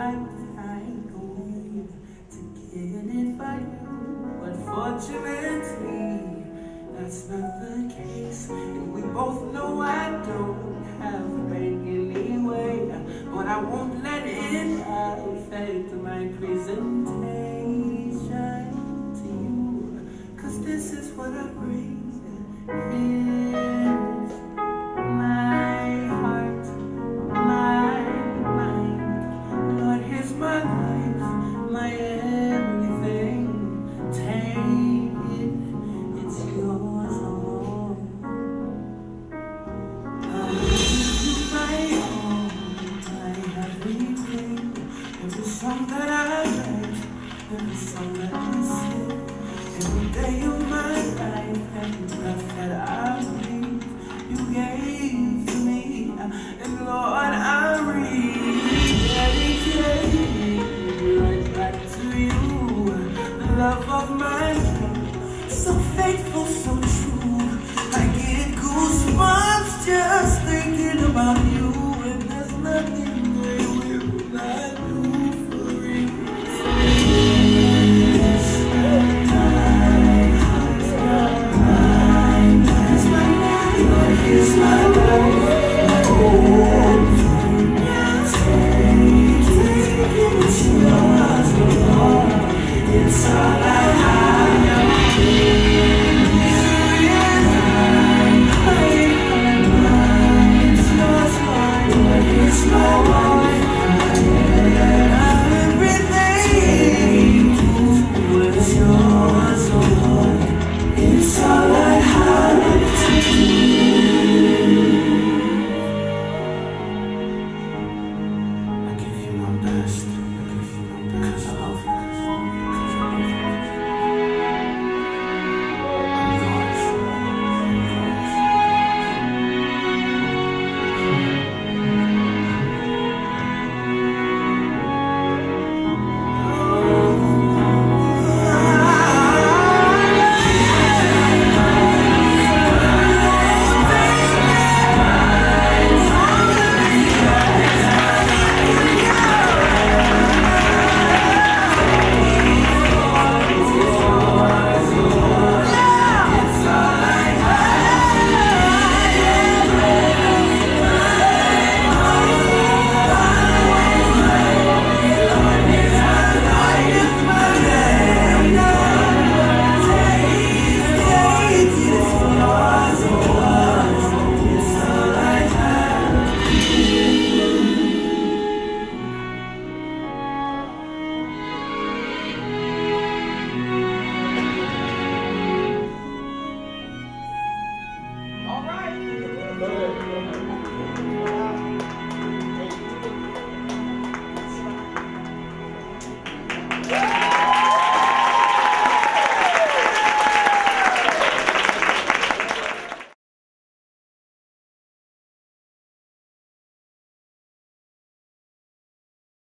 I'd find a way to give it by you. fortunately that's not the case. And we both know I don't have any leeway, but I won't let it affect my presentation to you. Cause this is what I bring. Write, every song that I sing, every day of my life, that breathe, you gave. It's all I